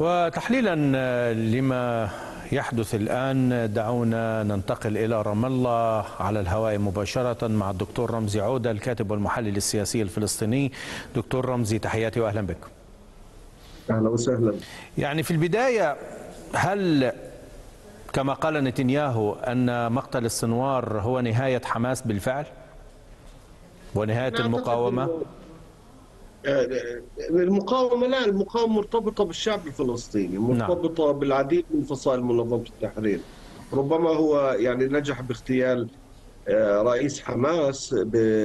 وتحليلا لما يحدث الآن دعونا ننتقل إلى رام الله على الهواء مباشرة مع الدكتور رمزي عودة الكاتب والمحلل السياسي الفلسطيني. دكتور رمزي تحياتي وأهلا بك. أهلا وسهلا. يعني في البداية هل كما قال نتنياهو أن مقتل السنوار هو نهاية حماس بالفعل؟ ونهاية المقاومة؟ المقاومة لا المقاومة مرتبطة بالشعب الفلسطيني مرتبطة نعم. بالعديد من فصائل منظمة التحرير ربما هو يعني نجح باغتيال رئيس حماس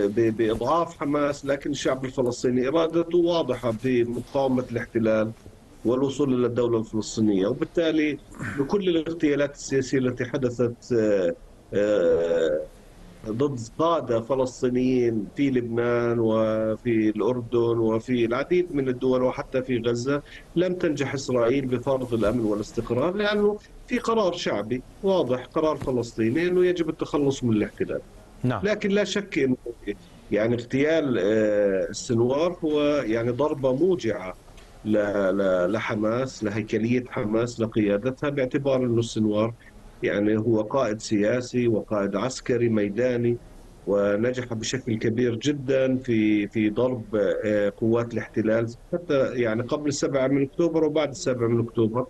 بإضعاف حماس لكن الشعب الفلسطيني إرادته واضحة في مقاومة الاحتلال والوصول إلى الدولة الفلسطينية وبالتالي بكل الاغتيالات السياسية التي حدثت ضد قادة فلسطينيين في لبنان وفي الأردن وفي العديد من الدول وحتى في غزة لم تنجح إسرائيل بفرض الأمن والاستقرار لأنه في قرار شعبي واضح قرار فلسطيني أنه يجب التخلص من الاحتلال نعم. لكن لا شك أنه يعني اغتيال السنوار هو يعني ضربة موجعة لحماس لهيكلية حماس لقيادتها باعتبار أنه السنوار يعني هو قائد سياسي وقائد عسكري ميداني ونجح بشكل كبير جدا في في ضرب قوات الاحتلال حتى يعني قبل السبعة من أكتوبر وبعد السابع من أكتوبر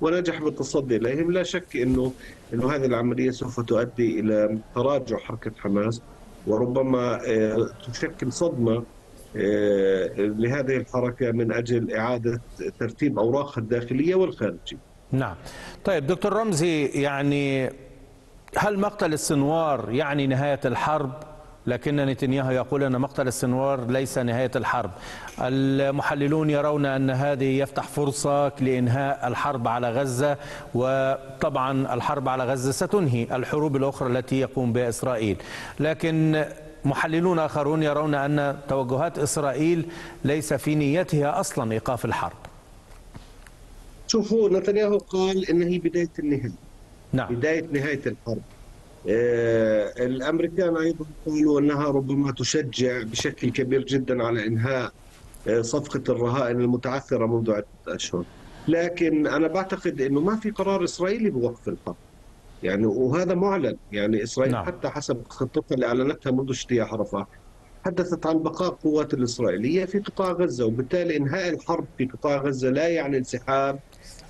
ونجح بالتصدي إليهم لا شك إنه إنه هذه العملية سوف تؤدي إلى تراجع حركة حماس وربما تشكل صدمة لهذه الحركة من أجل إعادة ترتيب أوراقها الداخلية والخارجية. نعم. طيب دكتور رمزي يعني هل مقتل السنوار يعني نهاية الحرب؟ لكن نتنياهو يقول أن مقتل السنوار ليس نهاية الحرب. المحللون يرون أن هذه يفتح فرصة لإنهاء الحرب على غزة وطبعا الحرب على غزة ستنهي الحروب الأخرى التي يقوم بها إسرائيل. لكن محللون آخرون يرون أن توجهات إسرائيل ليس في نيتها أصلا إيقاف الحرب. شوفوا نتنياهو قال إن هي بداية النهاية. نعم. بداية نهاية الحرب. آه الأمريكان أيضا قالوا إنها ربما تشجع بشكل كبير جدا على إنهاء آه صفقة الرهائن المتعثرة منذ عدة أشهر. لكن أنا بعتقد إنه ما في قرار إسرائيلي بوقف الحرب. يعني وهذا معلن. يعني إسرائيل نعم. حتى حسب خطتها اللي أعلنتها منذ اجتياح رفح تحدثت عن بقاء قوات الإسرائيلية في قطاع غزة وبالتالي إنهاء الحرب في قطاع غزة لا يعني انسحاب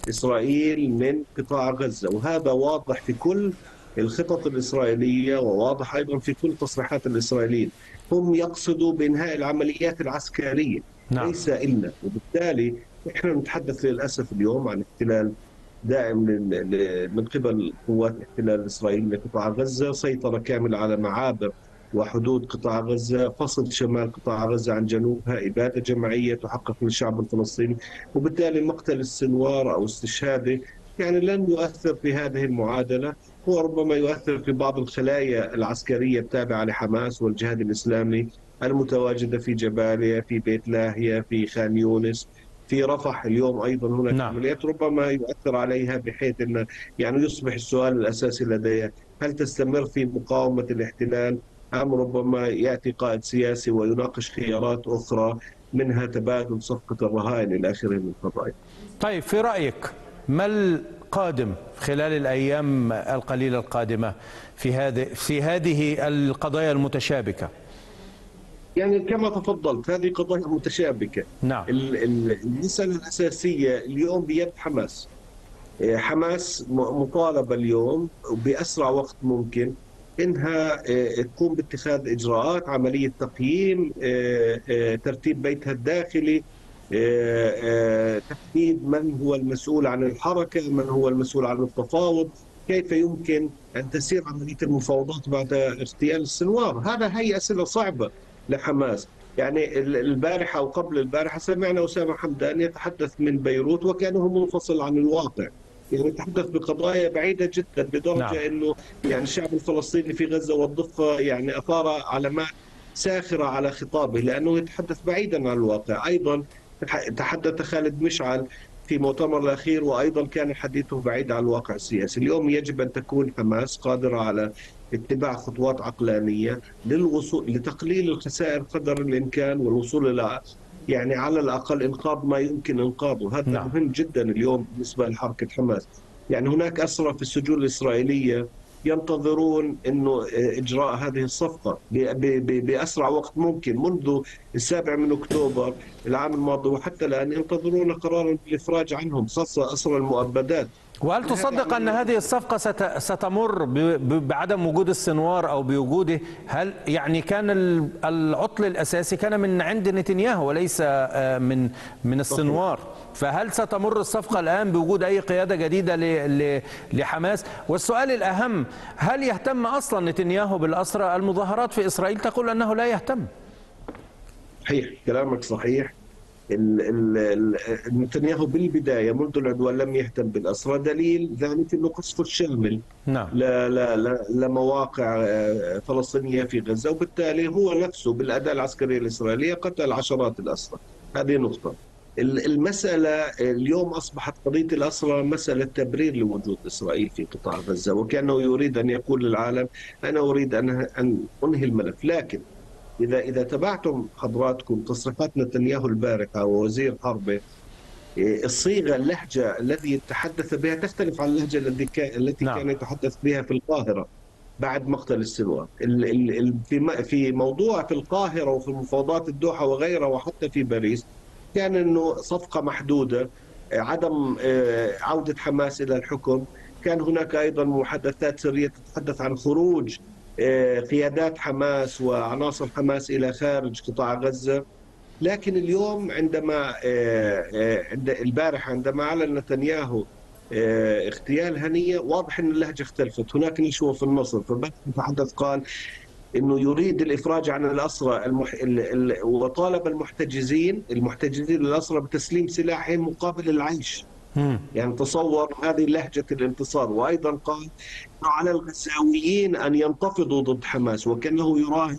إسرائيل من قطاع غزة وهذا واضح في كل الخطط الإسرائيلية وواضح أيضا في كل تصريحات الإسرائيليين هم يقصدوا بإنهاء العمليات العسكرية نعم. ليس إلا وبالتالي إحنا نتحدث للأسف اليوم عن احتلال دائم من قبل قوات الاحتلال الإسرائيلي لقطاع غزة سيطرة كاملة على معابر وحدود قطاع غزة فصل شمال قطاع غزة عن جنوبها إبادة جماعية تحقق للشعب الفلسطيني وبالتالي مقتل السنوار أو استشهادة يعني لن يؤثر في هذه المعادلة هو ربما يؤثر في بعض الخلايا العسكرية التابعة لحماس والجهاد الإسلامي المتواجدة في جباليا في بيت لاهيا في خان يونس في رفح اليوم أيضا هناك نعم. عمليات ربما يؤثر عليها بحيث ان يعني يصبح السؤال الأساسي لديها هل تستمر في مقاومة الاحتلال أم ربما يأتي قائد سياسي ويناقش خيارات أخرى منها تبادل صفقة الرهائن إلى آخره من القضايا طيب في رأيك ما القادم خلال الأيام القليلة القادمة في هذه في هذه القضايا المتشابكة؟ يعني كما تفضلت هذه قضايا متشابكة. نعم. المسألة الأساسية اليوم بيد حماس. حماس مطالبة اليوم بأسرع وقت ممكن إنها تقوم باتخاذ إجراءات عملية تقييم ترتيب بيتها الداخلي تحديد من هو المسؤول عن الحركة من هو المسؤول عن التفاوض كيف يمكن أن تسير عملية المفاوضات بعد اغتيال السنوار. هذا هي أسئلة صعبة لحماس. يعني البارحة أو قبل البارحة سمعنا أسامة حمدان يتحدث من بيروت وكأنه منفصل عن الواقع. يتحدث بقضايا بعيدة جدا بدرجة نعم. إنه يعني الشعب الفلسطيني في غزة والضفة يعني أثار علامات ساخره على خطابه لأنه يتحدث بعيدا عن الواقع، أيضا تحدث خالد مشعل في مؤتمر الأخير وأيضا كان حديثه بعيد عن الواقع السياسي، اليوم يجب أن تكون حماس قادرة على اتباع خطوات عقلانية للوصول لتقليل الخسائر قدر الإمكان والوصول إلى يعني على الأقل إنقاذ ما يمكن إنقاذه. هذا نعم. مهم جدا اليوم بالنسبة لحركة حماس. يعني هناك اسرى في السجون الإسرائيلية ينتظرون إنه إجراء هذه الصفقة بأسرع وقت ممكن منذ السابع من أكتوبر العام الماضي وحتى الآن ينتظرون قرارا بالإفراج عنهم خاصة اسرى المؤبدات. وهل تصدق أن هذه الصفقة ستمر بعدم وجود السنوار أو بوجوده؟ هل يعني كان العطل الأساسي كان من عند نتنياهو وليس من من السنوار. فهل ستمر الصفقة الآن بوجود أي قيادة جديدة لحماس؟ والسؤال الأهم هل يهتم أصلا نتنياهو بالأسرى؟ المظاهرات في إسرائيل تقول أنه لا يهتم. صحيح كلامك صحيح. نتنياهو بالبداية منذ العدوان لم يهتم بالأسرى. دليل ذلك إنه قصفه الشامل. نعم. لا لا لا لمواقع آه، فلسطينية في غزة. وبالتالي هو نفسه بالاداء العسكرية الإسرائيلية قتل عشرات الأسرى. هذه نقطة. المسألة اليوم أصبحت قضية الأسرى مسألة تبرير لوجود إسرائيل في قطاع غزة. وكأنه يريد أن يقول للعالم أنا أريد أن أنهي الملف. لكن إذا إذا تابعتم حضراتكم تصريحات نتنياهو البارحه ووزير حربة إيه، الصيغه اللهجة الذي تحدث بها تختلف عن اللهجة التي التي نعم. كان يتحدث بها في القاهرة بعد مقتل السنوار في في موضوع في القاهرة وفي مفاوضات الدوحة وغيرها وحتى في باريس كان إنه صفقة محدودة عدم إيه، عودة حماس إلى الحكم كان هناك أيضا محادثات سرية تتحدث عن خروج قيادات حماس وعناصر حماس إلى خارج قطاع غزة. لكن اليوم عندما آه، آه، البارحه عندما أعلن نتنياهو اغتيال هنية واضح إن اللهجة اختلفت، هناك نشوه في النصر. فبدأ يتحدث قال إنه يريد الإفراج عن الأسرى المح... ال... ال... وطالب المحتجزين المحتجزين الاسرى بتسليم سلاحهم مقابل العيش. يعني تصور هذه لهجة الانتصار. وأيضا قال على الغزاويين أن ينتفضوا ضد حماس وكأنه يراهن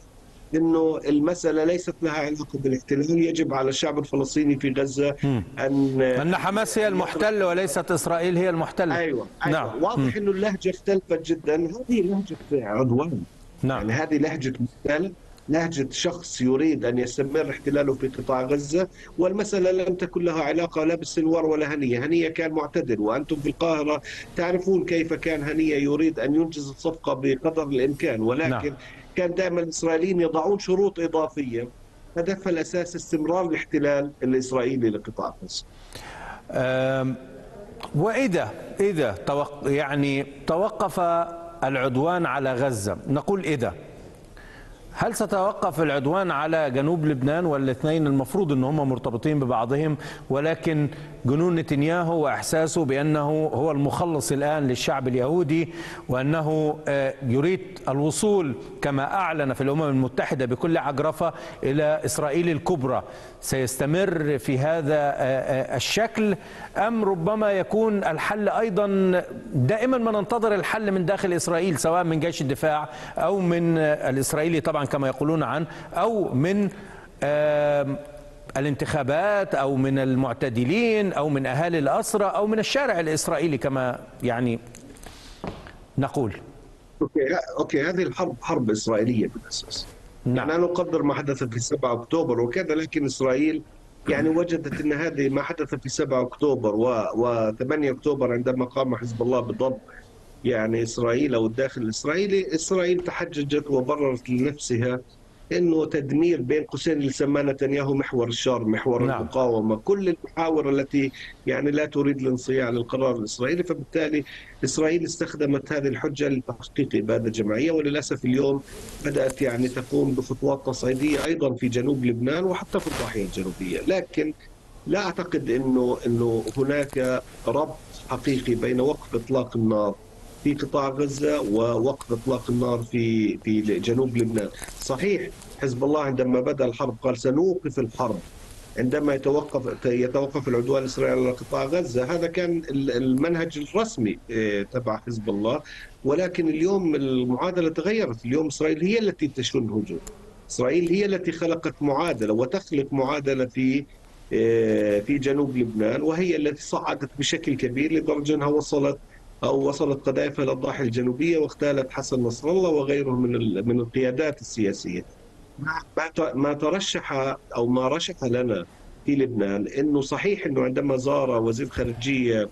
إنه المسألة ليست لها علاقة بالاحتلال يجب على الشعب الفلسطيني في غزة أن أن حماس هي المحتل وليست إسرائيل هي المحتلة. أيوه, أيوة. نعم. واضح إنه اللهجة اختلفت جدا. هذه لهجة عدوان. نعم. يعني هذه لهجة محتل لهجة شخص يريد أن يستمر احتلاله في قطاع غزة والمسألة لم تكن لها علاقة لا بالسنوار ولا هنية. هنية كان معتدل وأنتم في القاهرة تعرفون كيف كان هنية يريد أن ينجز الصفقة بقدر الإمكان. ولكن نعم. كان دائما الإسرائيليين يضعون شروط إضافية هدفها الأساس استمرار الاحتلال الإسرائيلي لقطاع غزة. وإذا إذا توق يعني توقف العدوان على غزة نقول إذا. هل ستوقف العدوان على جنوب لبنان والاثنين المفروض ان هم مرتبطين ببعضهم ولكن جنون نتنياهو وإحساسه بأنه هو المخلص الآن للشعب اليهودي وأنه آه، يريد الوصول كما أعلن في الأمم المتحدة بكل عجرفة إلى إسرائيل الكبرى. سيستمر في هذا آه، آه، الشكل أم ربما يكون الحل أيضا دائما ما ننتظر الحل من داخل إسرائيل سواء من جيش الدفاع أو من الإسرائيلي. طبعا كما يقولون عنه أو من الانتخابات أو من المعتدلين أو من أهالي الاسرى أو من الشارع الإسرائيلي كما يعني نقول. okay okay هذه الحرب حرب إسرائيلية بالأساس. نعم. يعني أنا أقدر ما حدث في 7 أكتوبر وكذا لكن إسرائيل يعني وجدت إن هذه ما حدث في 7 أكتوبر و 8 أكتوبر عندما قام حزب الله بضم يعني إسرائيل أو الداخل الإسرائيلي إسرائيل تحججت وبررت لنفسها إنه تدمير بين قوسين اللي سماه نتنياهو محور الشر محور نعم. المقاومة كل المحاور التي يعني لا تريد الانصياع للقرار الإسرائيلي فبالتالي إسرائيل استخدمت هذه الحجة لتحقيق إبادة جماعية وللأسف اليوم بدأت يعني تقوم بخطوات تصعيدية أيضا في جنوب لبنان وحتى في الضاحية الجنوبية لكن لا أعتقد إنه إنه هناك ربط حقيقي بين وقف إطلاق النار في قطاع غزة ووقف إطلاق النار في في جنوب لبنان، صحيح حزب الله عندما بدأ الحرب قال سنوقف الحرب. عندما يتوقف يتوقف العدوان الإسرائيلي على قطاع غزة هذا كان المنهج الرسمي آه، تبع حزب الله. ولكن اليوم المعادلة تغيرت. اليوم إسرائيل هي التي تشن هجوم. إسرائيل هي التي خلقت معادلة وتخلق معادلة في آه، في جنوب لبنان وهي التي صعدت بشكل كبير لدرجة أنها وصلت أو وصلت قذائفها إلى الضاحية الجنوبية واغتالت حسن نصر الله وغيره من من القيادات السياسية. ما ترشح أو ما رشح لنا في لبنان إنه صحيح إنه عندما زار وزير الخارجيه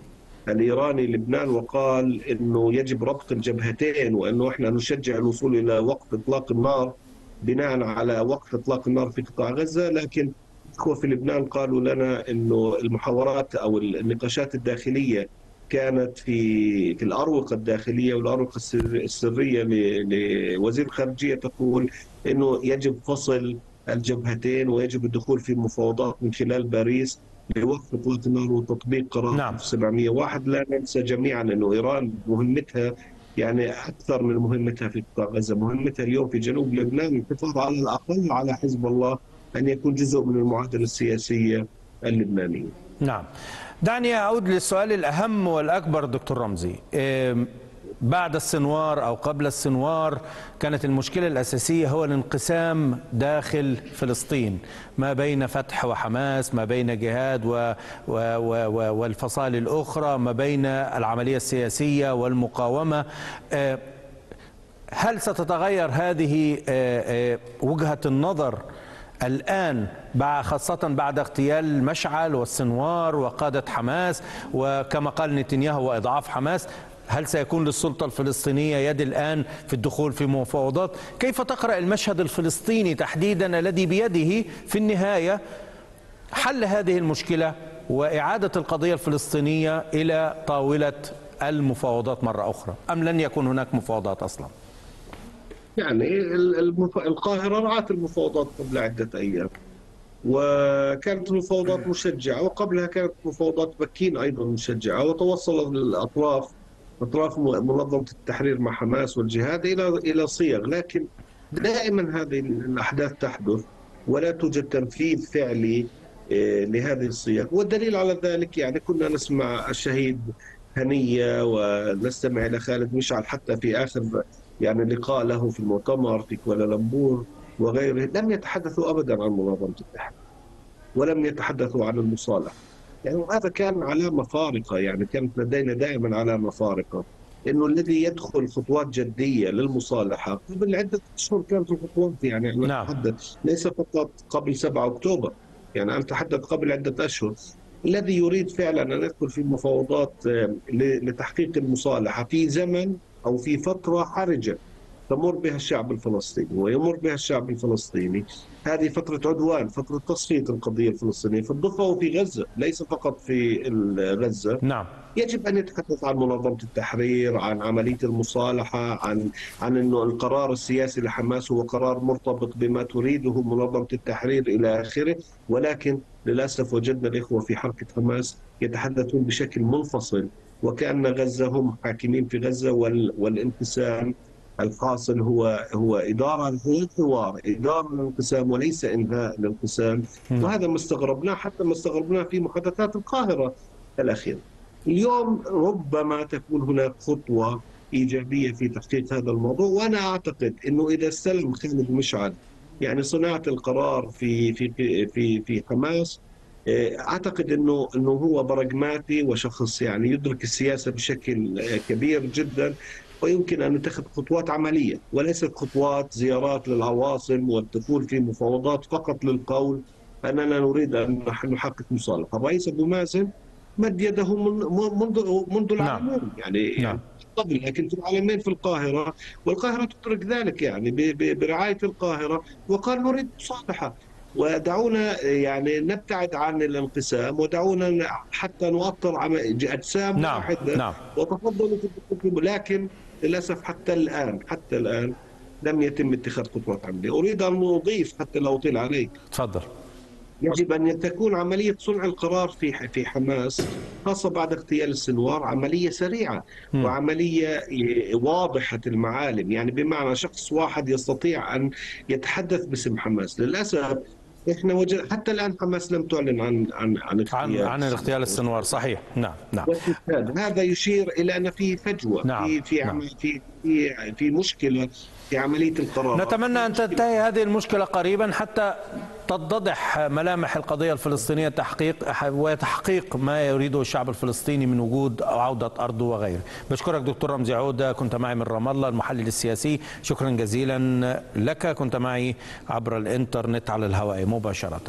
الإيراني لبنان وقال إنه يجب ربط الجبهتين وإنه إحنا نشجع الوصول إلى وقف إطلاق النار بناء على وقف إطلاق النار في قطاع غزة لكن إخوة في لبنان قالوا لنا إنه المحاورات أو النقاشات الداخلية كانت في في الأروقة الداخلية والأروقة السرية لوزير الخارجيه تقول إنه يجب فصل الجبهتين ويجب الدخول في مفاوضات من خلال باريس لوقف اطلاق النار وتطبيق قرار نعم. 701 لا ننسى جميعا إنه إيران مهمتها يعني أكثر من مهمتها في قطاع غزة، مهمتها اليوم في جنوب لبنان الحفاظ على الأقل على حزب الله أن يكون جزء من المعادلة السياسية اللبنانية. نعم. دعني أعود للسؤال الأهم والأكبر دكتور رمزي. بعد السنوار أو قبل السنوار كانت المشكلة الأساسية هو الانقسام داخل فلسطين ما بين فتح وحماس ما بين جهاد و و و والفصائل الأخرى ما بين العملية السياسية والمقاومة هل ستتغير هذه وجهة النظر الآن خاصة بعد اغتيال مشعل والسنوار وقادة حماس وكما قال نتنياهو وإضعاف حماس هل سيكون للسلطة الفلسطينية يد الآن في الدخول في مفاوضات؟ كيف تقرأ المشهد الفلسطيني تحديدا الذي بيده في النهاية حل هذه المشكلة وإعادة القضية الفلسطينية إلى طاولة المفاوضات مرة أخرى؟ أم لن يكون هناك مفاوضات أصلا؟ يعني القاهرة رعت المفاوضات قبل عدة أيام. وكانت المفاوضات مشجعة وقبلها كانت مفاوضات بكين أيضا مشجعة وتوصل الأطراف أطراف منظمة التحرير مع حماس والجهاد إلى إلى صيغ. لكن دائما هذه الأحداث تحدث ولا توجد تنفيذ فعلي لهذه الصيغ. والدليل على ذلك يعني كنا نسمع الشهيد هنية ونستمع إلى خالد مشعل حتى في آخر يعني لقاء له في المؤتمر في كوالالمبور وغيره لم يتحدثوا ابدا عن منظمة التحرير ولم يتحدثوا عن المصالحة. يعني هذا كان علامة فارقة يعني كانت لدينا دائما علامة فارقة إنه الذي يدخل خطوات جدية للمصالحة قبل عدة أشهر كانت الخطوات يعني أنا نعم. أتحدث ليس فقط قبل 7 أكتوبر يعني أنا أتحدث قبل عدة أشهر. الذي يريد فعلا أن يدخل في مفاوضات لتحقيق المصالحة في زمن أو في فترة حرجة تمر بها الشعب الفلسطيني ويمر بها الشعب الفلسطيني. هذه فترة عدوان فترة تصفية القضية الفلسطينية في الضفة وفي غزة ليس فقط في غزة. نعم. يجب أن يتحدث عن منظمة التحرير عن عملية المصالحة عن عن أنه القرار السياسي لحماس هو قرار مرتبط بما تريده منظمة التحرير إلى آخره. ولكن للأسف وجدنا الإخوة في حركة حماس يتحدثون بشكل منفصل وكأن غزة هم حاكمين في غزة والانقسام الحاصل هو هو إدارة للحوار، إدارة للانقسام وليس إنهاء للانقسام، وهذا ما استغربناه حتى ما استغربناه في محادثات القاهرة الأخيرة. اليوم ربما تكون هناك خطوة إيجابية في تحقيق هذا الموضوع وأنا أعتقد إنه إذا استلم خالد مشعل يعني صناعة القرار في في في في حماس أعتقد إنه إنه هو براغماتي وشخص يعني يدرك السياسة بشكل كبير جدا ويمكن أن نتخذ خطوات عملية وليست خطوات زيارات للعواصم والدخول في مفاوضات فقط للقول أننا نريد أن نحقق مصالحة، الرئيس أبو مازن مد يده منذ منذ نعم. يعني نعم. قبل لكن في العالمين في القاهرة والقاهرة تدرك ذلك يعني برعاية القاهرة وقال نريد مصالحة ودعونا يعني نبتعد عن الانقسام ودعونا حتى نؤطر أجسام نعم. واحدة نعم. وتفضلوا لكن للأسف حتى الآن حتى الآن لم يتم اتخاذ خطوات عملية، أريد أن أضيف حتى لو أطيل عليك. تفضل. يجب أن تكون عملية صنع القرار في في حماس خاصة بعد اغتيال السنوار عملية سريعة م. وعملية واضحة المعالم، يعني بمعنى شخص واحد يستطيع أن يتحدث باسم حماس، للأسف إحنا وجد حتى الآن حماس لم تعلن عن عن عن اغتيال. عن, عن اغتيال السنوار. صحيح. نعم نعم. هذا يشير إلى أن في فجوة نعم. في في نعم. في في في مشكلة في عملية القرار. نتمنى أن تنتهي هذه المشكلة قريبا حتى تتضح ملامح القضية الفلسطينية تحقيق وتحقيق ما يريده الشعب الفلسطيني من وجود أو عودة ارضه وغيره. بشكرك دكتور رمزي عودة كنت معي من رام الله المحلل السياسي شكرا جزيلا لك كنت معي عبر الإنترنت على الهواء مباشرة.